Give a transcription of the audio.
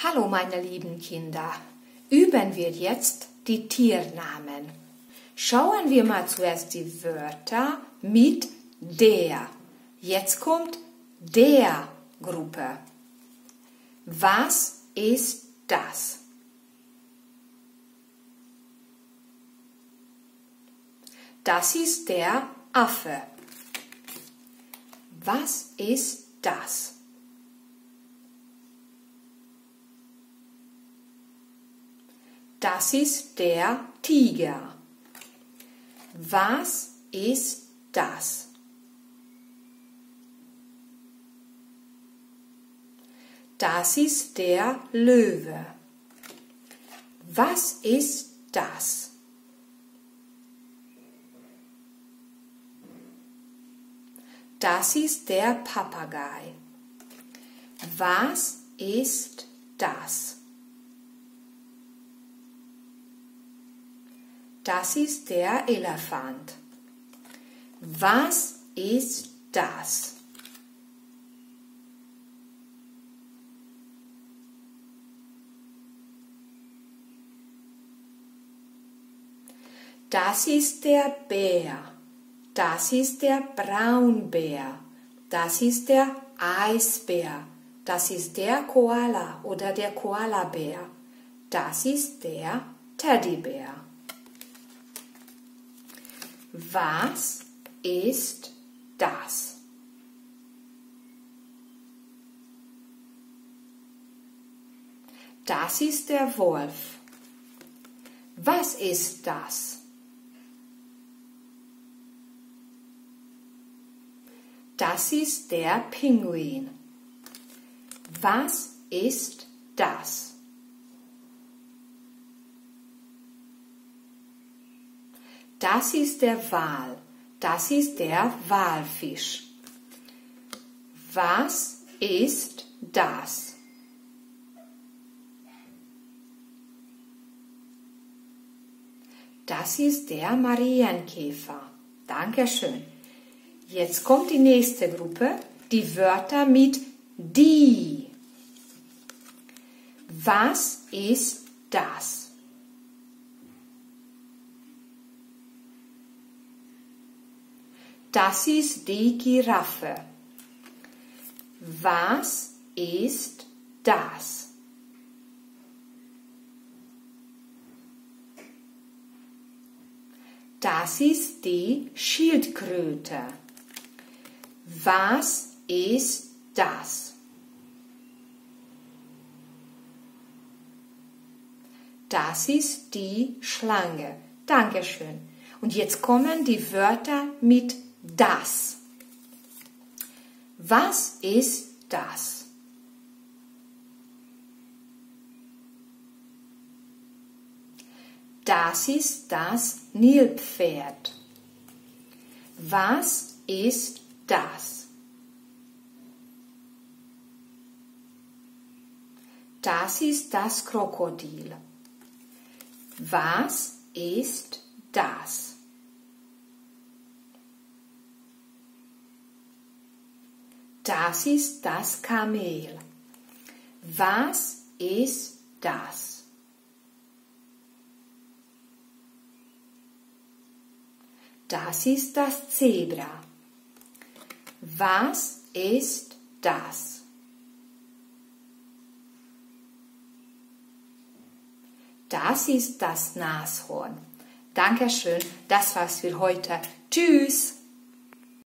Hallo meine lieben Kinder, üben wir jetzt die Tiernamen. Schauen wir mal zuerst die Wörter mit der. Jetzt kommt der Gruppe. Was ist das? Das ist der Affe. Was ist das? Das ist der Tiger. Was ist das? Das ist der Löwe. Was ist das? Das ist der Papagei. Was ist das? Das ist der Elefant. Was ist das? Das ist der Bär. Das ist der Braunbär. Das ist der Eisbär. Das ist der Koala oder der Koalabär. Das ist der Teddybär. Was ist das? Das ist der Wolf. Was ist das? Das ist der Pinguin. Was ist das? Das ist der Wal. Das ist der Walfisch. Was ist das? Das ist der Marienkäfer. Dankeschön. Jetzt kommt die nächste Gruppe, die Wörter mit die. Was ist das? Das ist die Giraffe. Was ist das? Das ist die Schildkröte. Was ist das? Das ist die Schlange. Dankeschön. Und jetzt kommen die Wörter mit das. Was ist das? Das ist das Nilpferd. Was ist das? Das ist das Krokodil. Was ist das? Das ist das Kamel. Was ist das? Das ist das Zebra. Was ist das? Das ist das Nashorn. Dankeschön, das war's für heute. Tschüss!